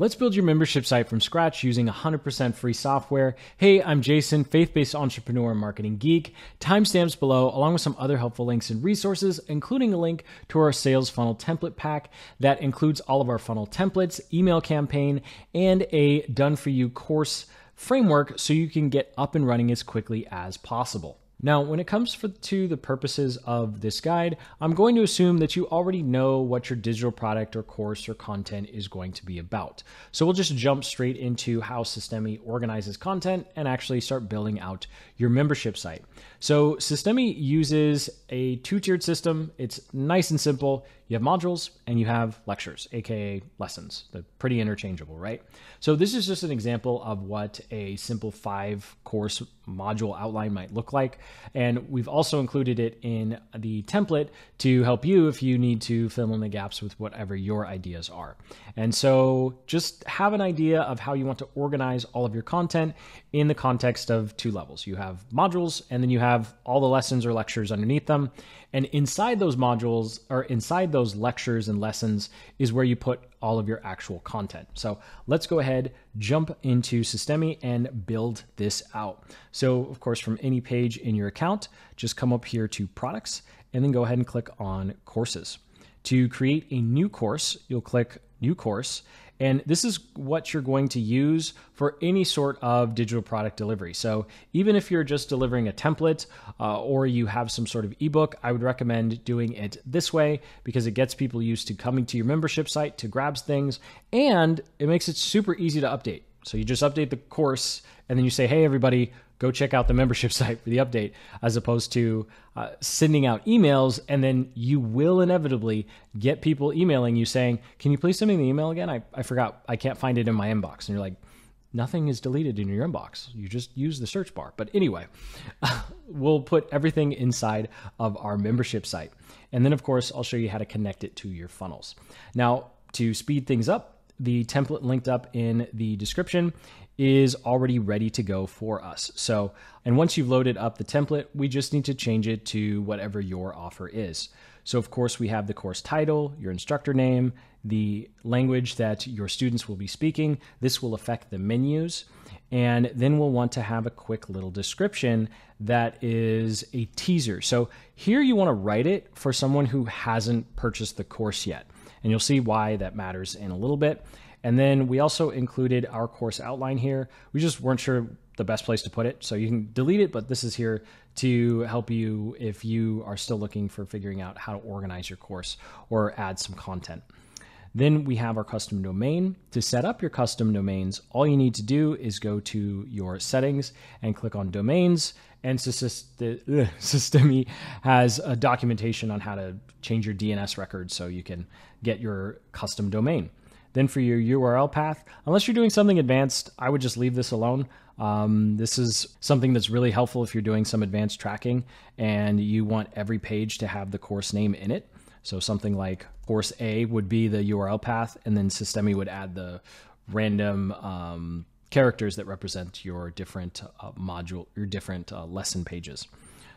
Let's build your membership site from scratch using 100% free software. Hey, I'm Jason, faith based entrepreneur and marketing geek. Timestamps below, along with some other helpful links and resources, including a link to our sales funnel template pack that includes all of our funnel templates, email campaign, and a done for you course framework so you can get up and running as quickly as possible. Now, when it comes for, to the purposes of this guide, I'm going to assume that you already know what your digital product or course or content is going to be about. So we'll just jump straight into how Systeme organizes content and actually start building out your membership site. So Systeme uses a two-tiered system. It's nice and simple. You have modules and you have lectures, aka lessons. They're pretty interchangeable, right? So this is just an example of what a simple five course module outline might look like. And we've also included it in the template to help you if you need to fill in the gaps with whatever your ideas are. And so just have an idea of how you want to organize all of your content in the context of two levels. You have modules and then you have all the lessons or lectures underneath them. And inside those modules or inside those lectures and lessons is where you put all of your actual content. So let's go ahead, jump into Systeme and build this out. So of course, from any page in your account, just come up here to products and then go ahead and click on courses. To create a new course, you'll click new course and this is what you're going to use for any sort of digital product delivery. So even if you're just delivering a template uh, or you have some sort of ebook, I would recommend doing it this way because it gets people used to coming to your membership site to grab things and it makes it super easy to update. So you just update the course and then you say, hey, everybody, go check out the membership site for the update, as opposed to uh, sending out emails. And then you will inevitably get people emailing you saying, can you please send me the email again? I, I forgot. I can't find it in my inbox. And you're like, nothing is deleted in your inbox. You just use the search bar. But anyway, we'll put everything inside of our membership site. And then, of course, I'll show you how to connect it to your funnels. Now, to speed things up, the template linked up in the description is already ready to go for us. So, and once you've loaded up the template, we just need to change it to whatever your offer is. So, of course, we have the course title, your instructor name, the language that your students will be speaking. This will affect the menus. And then we'll want to have a quick little description that is a teaser. So, here you want to write it for someone who hasn't purchased the course yet. And you'll see why that matters in a little bit. And then we also included our course outline here. We just weren't sure the best place to put it. So you can delete it, but this is here to help you if you are still looking for figuring out how to organize your course or add some content. Then we have our custom domain. To set up your custom domains, all you need to do is go to your settings and click on domains. And uh, Systeme has a documentation on how to change your DNS records so you can get your custom domain. Then for your URL path, unless you're doing something advanced, I would just leave this alone. Um, this is something that's really helpful if you're doing some advanced tracking and you want every page to have the course name in it. So something like course A would be the URL path, and then Systeme would add the random um, characters that represent your different uh, module, your different uh, lesson pages.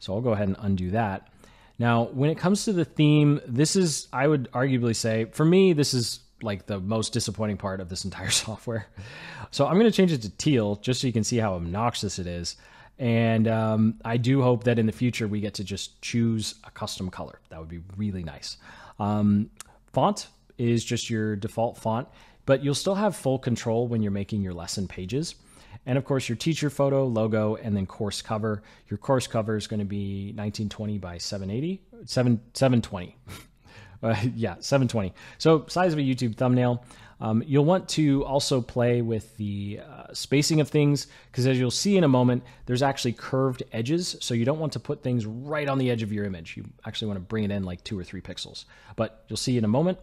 So I'll go ahead and undo that. Now, when it comes to the theme, this is, I would arguably say, for me, this is like the most disappointing part of this entire software. So I'm going to change it to teal just so you can see how obnoxious it is. And um, I do hope that in the future we get to just choose a custom color. That would be really nice. Um, font is just your default font, but you'll still have full control when you're making your lesson pages. And of course, your teacher photo, logo, and then course cover. Your course cover is going to be 1920 by 780, 7, 720. Uh, yeah, 720. So size of a YouTube thumbnail. Um, you'll want to also play with the uh, spacing of things because as you'll see in a moment, there's actually curved edges. So you don't want to put things right on the edge of your image. You actually want to bring it in like two or three pixels. But you'll see in a moment.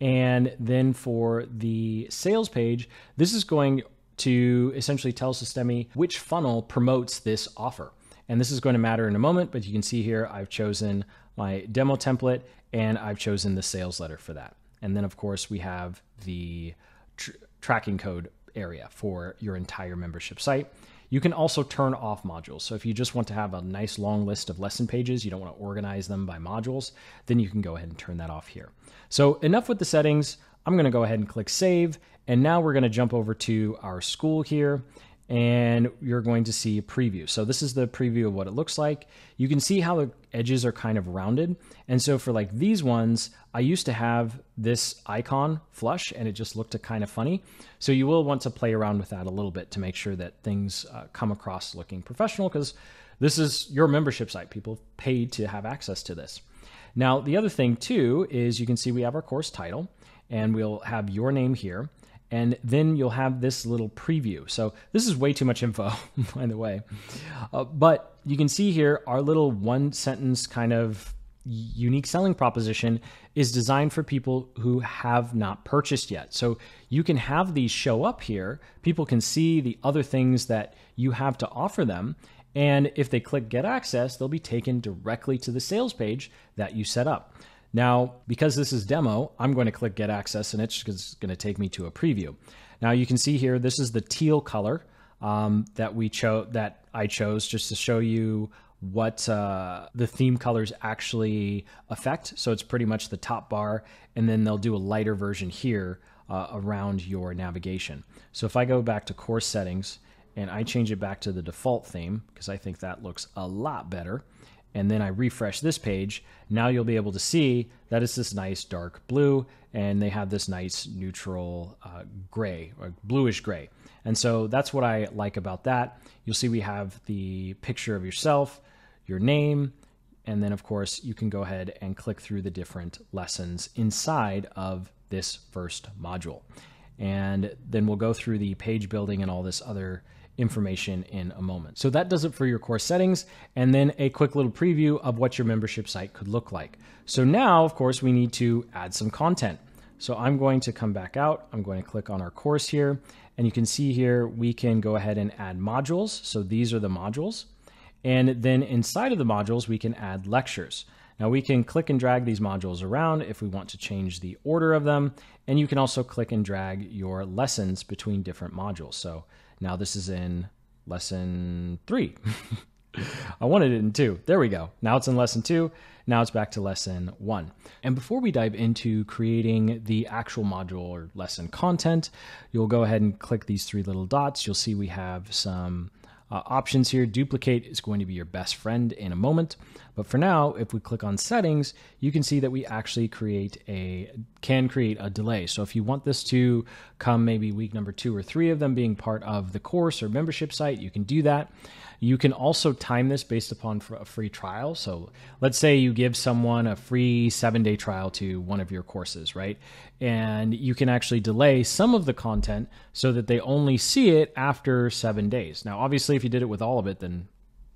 And then for the sales page, this is going to essentially tell Systeme which funnel promotes this offer. And this is going to matter in a moment, but you can see here I've chosen my demo template and I've chosen the sales letter for that. And then, of course, we have the tr- tracking code area for your entire membership site. You can also turn off modules. So if you just want to have a nice long list of lesson pages, you don't want to organize them by modules, then you can go ahead and turn that off here. So enough with the settings. I'm going to go ahead and click save And now we're going to jump over to our school here and you're going to see a preview. So this is the preview of what it looks like. You can see how the edges are kind of rounded. And so for like these ones, I used to have this icon flush and it just looked a kind of funny. So you will want to play around with that a little bit to make sure that things uh, come across looking professional because this is your membership site. People paid to have access to this. Now, the other thing too is you can see we have our course title and we'll have your name here and then you'll have this little preview. So this is way too much info, by the way. Uh, but you can see here our little one sentence kind of unique selling proposition is designed for people who have not purchased yet. So you can have these show up here. People can see the other things that you have to offer them. And if they click get access, they'll be taken directly to the sales page that you set up. Now, because this is demo, I'm going to click get access and it's going to take me to a preview. Now you can see here, this is the teal color um, that we chose that I chose just to show you what uh, the theme colors actually affect. So it's pretty much the top bar, and then they'll do a lighter version here uh, around your navigation. So if I go back to course settings and I change it back to the default theme, because I think that looks a lot better, and then I refresh this page, now you'll be able to see that it's this nice dark blue and they have this nice neutral uh, gray or bluish gray. And so that's what I like about that. You'll see we have the picture of yourself, your name, and then of course you can go ahead and click through the different lessons inside of this first module. And then we'll go through the page building and all this other information in a moment. So that does it for your course settings and then a quick little preview of what your membership site could look like. So now, of course, we need to add some content. So I'm going to come back out. I'm going to click on our course here and you can see here we can go ahead and add modules. So these are the modules. And then inside of the modules, we can add lectures. Now we can click and drag these modules around if we want to change the order of them. And you can also click and drag your lessons between different modules. So now this is in lesson three. I wanted it in two. There we go. Now it's in lesson two. Now it's back to lesson one. And before we dive into creating the actual module or lesson content, you'll go ahead and click these three little dots. You'll see we have some uh, options here. Duplicate is going to be your best friend in a moment. But for now, if we click on settings, you can see that we actually create a can create a delay. So if you want this to come maybe week number two or three of them being part of the course or membership site, you can do that. You can also time this based upon a free trial. So let's say you give someone a free seven day trial to one of your courses, right? And you can actually delay some of the content so that they only see it after seven days. Now, obviously, if you did it with all of it, then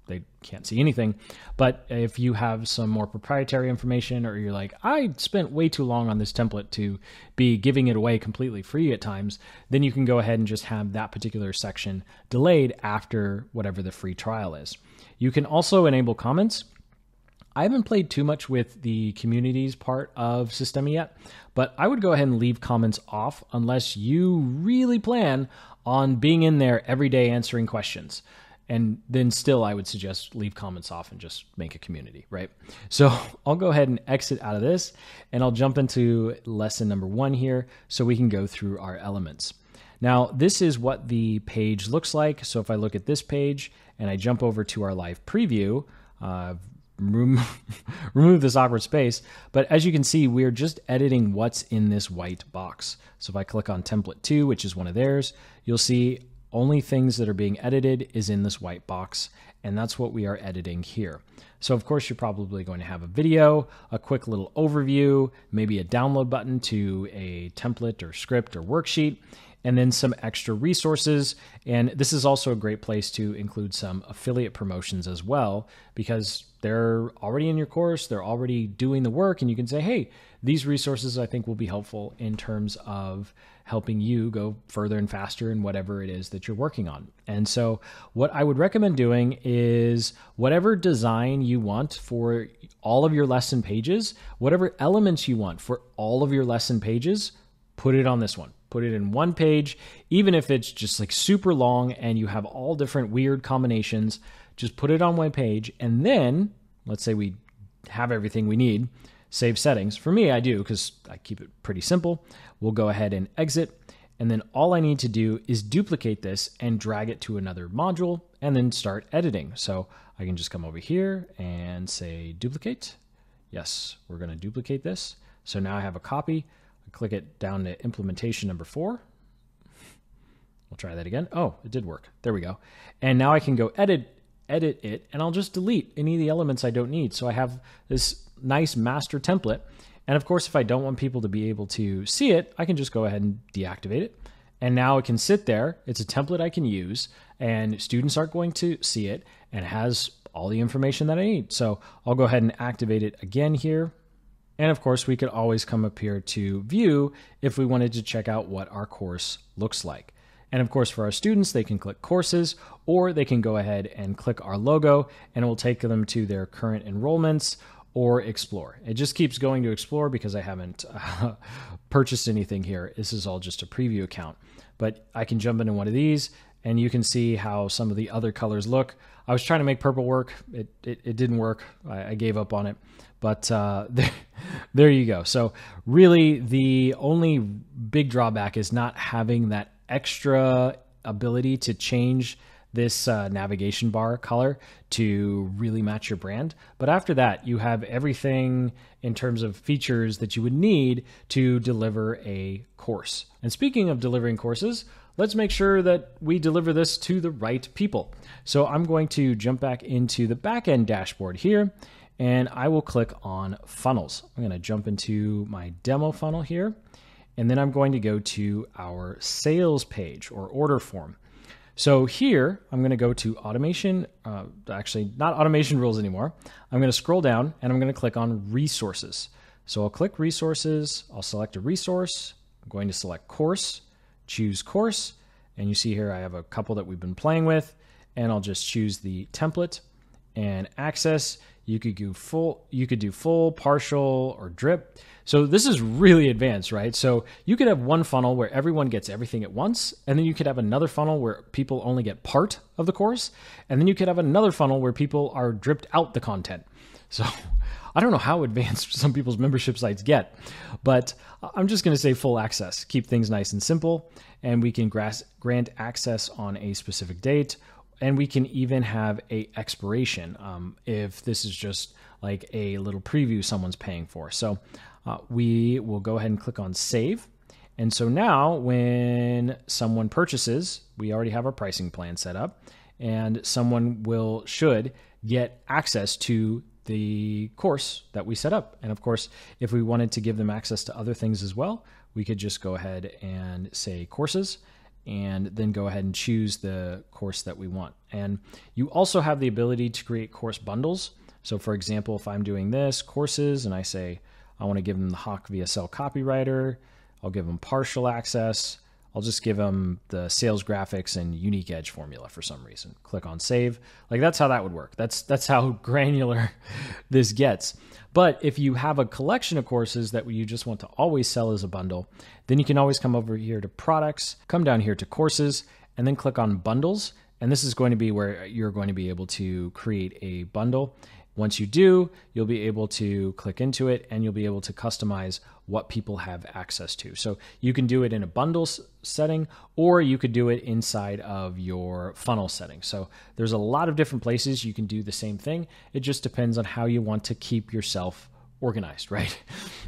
they can't see anything. But if you have some more proprietary information, or you're like, I spent way too long on this template to be giving it away completely free at times, then you can go ahead and just have that particular section delayed after whatever the free trial is. You can also enable comments. I haven't played too much with the communities part of Systeme yet, but I would go ahead and leave comments off unless you really plan on being in there every day answering questions and then still i would suggest leave comments off and just make a community right? So i'll go ahead and exit out of this and i'll jump into lesson number one here so we can go through our elements. Now this is what the page looks like. So if i look at this page and i jump over to our live preview uh, remove this awkward space. But as you can see we're just editing what's in this white box. So if i click on template 2 which is one of theirs you'll see only things that are being edited is in this white box, and that's what we are editing here. So of course you're probably going to have a video, a quick little overview, maybe a download button to a template or script or worksheet, and then some extra resources. And this is also a great place to include some affiliate promotions as well, because they're already in your course, they're already doing the work, and you can say, hey, these resources I think will be helpful in terms of helping you go further and faster in whatever it is that you're working on. And so, what I would recommend doing is whatever design you want for all of your lesson pages, whatever elements you want for all of your lesson pages, put it on this one. Put it in one page, even if it's just like super long and you have all different weird combinations, just put it on one page. And then, let's say we have everything we need, save settings. For me, I do because I keep it pretty simple. We'll go ahead and exit. And then all I need to do is duplicate this and drag it to another module and then start editing. So I can just come over here and say duplicate. Yes, we're going to duplicate this. So now I have a copy. I click it down to implementation number four. We'll try that again. Oh, it did work. There we go. And now I can go edit edit it and I'll just delete any of the elements I don't need. So I have this nice master template. And of course, if I don't want people to be able to see it, I can just go ahead and deactivate it. And now it can sit there. It's a template I can use and students aren't going to see it and it has all the information that I need. So I'll go ahead and activate it again here. And of course, we could always come up here to view if we wanted to check out what our course looks like. And of course, for our students, they can click courses or they can go ahead and click our logo and it will take them to their current enrollments or explore. It just keeps going to explore because I haven't uh, purchased anything here. This is all just a preview account. But I can jump into one of these and you can see how some of the other colors look. I was trying to make purple work. It, it, it didn't work. I, I, gave up on it. But uh, there, there you go. So really the only big drawback is not having that extra ability to change this uh, navigation bar color to really match your brand. But after that, you have everything in terms of features that you would need to deliver a course. And speaking of delivering courses, let's make sure that we deliver this to the right people. So I'm going to jump back into the backend dashboard here and I will click on funnels. I'm going to jump into my demo funnel here and then I'm going to go to our sales page or order form. So here, I'm going to go to automation, uh, actually not automation rules anymore. I'm going to scroll down and I'm going to click on resources. So I'll click resources, I'll select a resource, I'm going to select course, choose course, and you see here I have a couple that we've been playing with, and I'll just choose the template and access. You could do full, you could do full, partial, or drip. So this is really advanced, right? So you could have one funnel where everyone gets everything at once, and then you could have another funnel where people only get part of the course, and then you could have another funnel where people are dripped out the content. So I don't know how advanced some people's membership sites get, but I'm just going to say full access. Keep things nice and simple, and we can grant access on a specific date and we can even have a expiration um, if this is just like a little preview someone's paying for. So uh, we will go ahead and click on save. And so now when someone purchases, we already have our pricing plan set up and someone will should get access to the course that we set up. And of course, if we wanted to give them access to other things as well, we could just go ahead and say courses and then go ahead and choose the course that we want. And you also have the ability to create course bundles. So for example, if I'm doing this courses and I say I want to give them the Hawk VSL copywriter, I'll give them partial access. I'll just give them the sales graphics and unique edge formula for some reason. Click on save. Like that's how that would work. That's that's how granular this gets. But if you have a collection of courses that you just want to always sell as a bundle, then you can always come over here to products, come down here to courses, and then click on bundles. And this is going to be where you're going to be able to create a bundle. Once you do, you'll be able to click into it and you'll be able to customize what people have access to. So you can do it in a bundle setting or you could do it inside of your funnel setting. So there's a lot of different places you can do the same thing. It just depends on how you want to keep yourself organized, right?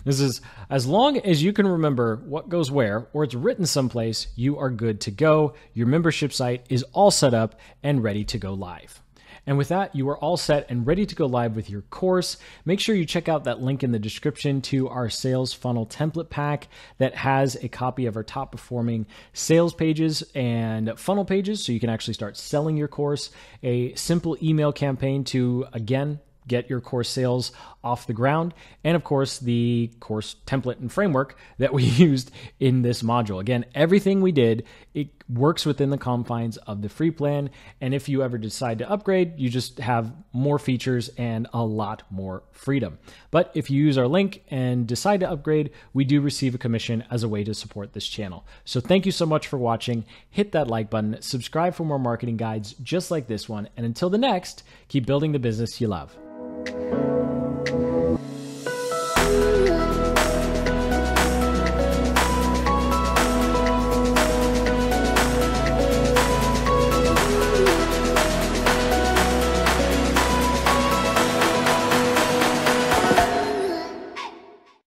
This is as long as you can remember what goes where or it's written someplace, you are good to go. Your membership site is all set up and ready to go live. And with that, you are all set and ready to go live with your course. Make sure you check out that link in the description to our sales funnel template pack that has a copy of our top performing sales pages and funnel pages so you can actually start selling your course, a simple email campaign to, again, get your course sales off the ground, and of course, the course template and framework that we used in this module. Again, everything we did, it works within the confines of the free plan. And if you ever decide to upgrade, you just have more features and a lot more freedom. But if you use our link and decide to upgrade, we do receive a commission as a way to support this channel. So thank you so much for watching. Hit that like button, subscribe for more marketing guides just like this one. And until the next, keep building the business you love.